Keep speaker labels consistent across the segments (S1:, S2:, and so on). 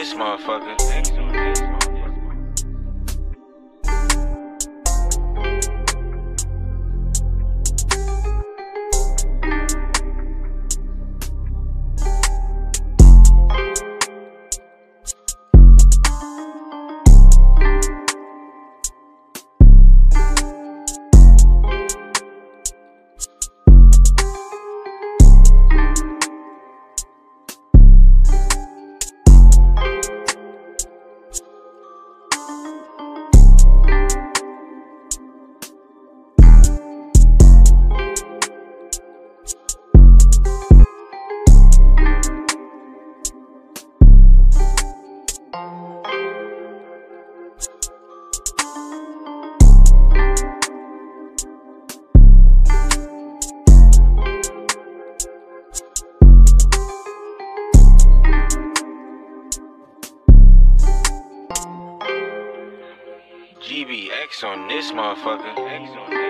S1: this motherfucker. X on this motherfucker.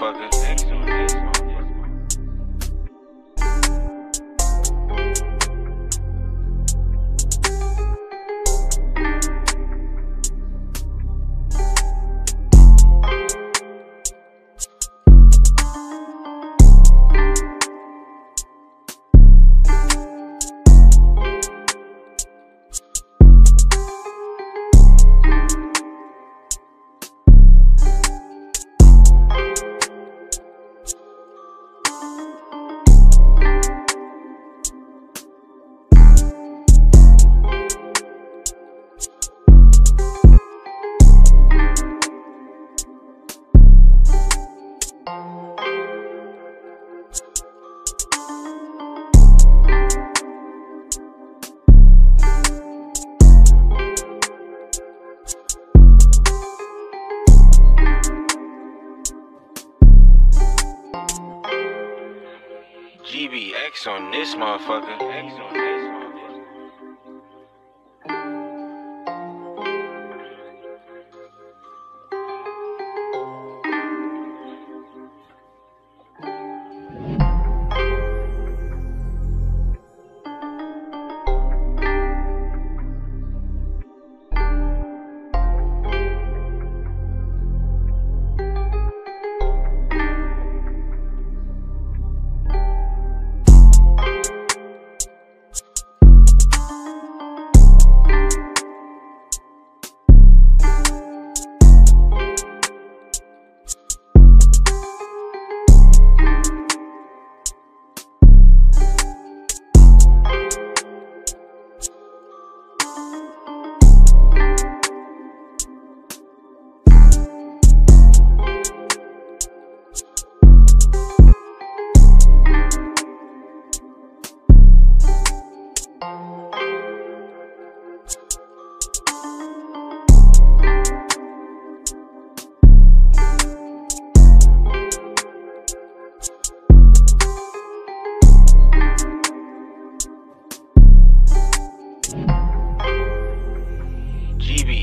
S1: Motherfucker. X on this motherfucker. GBX on this motherfucker.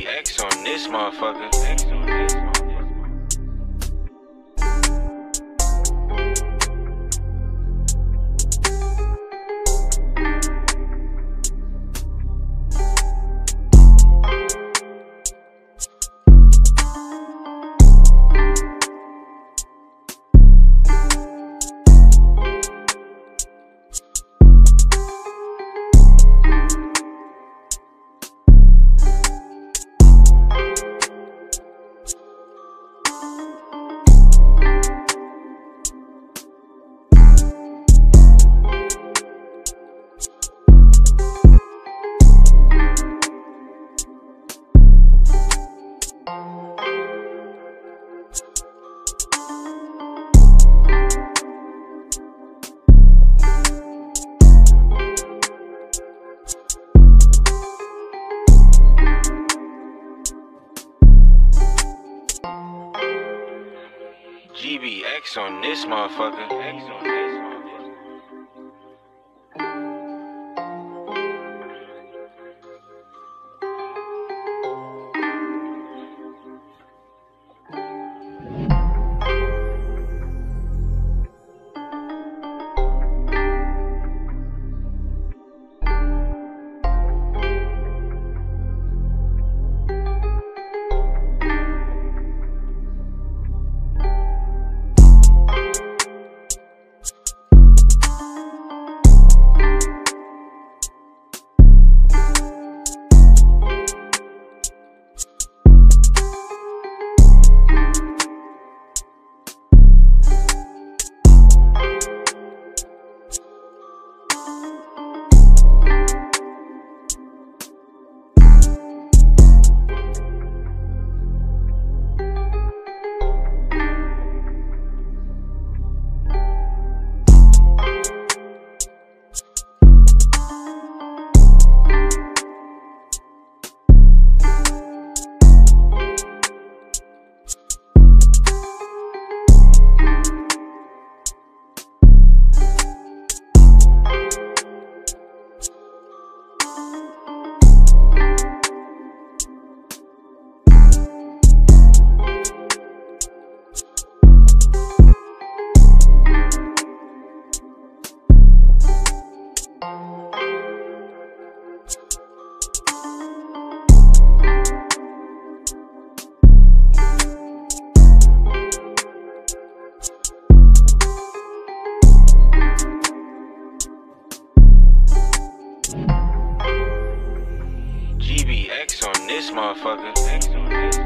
S1: X on this motherfucker. DBX on this motherfucker. This motherfucker.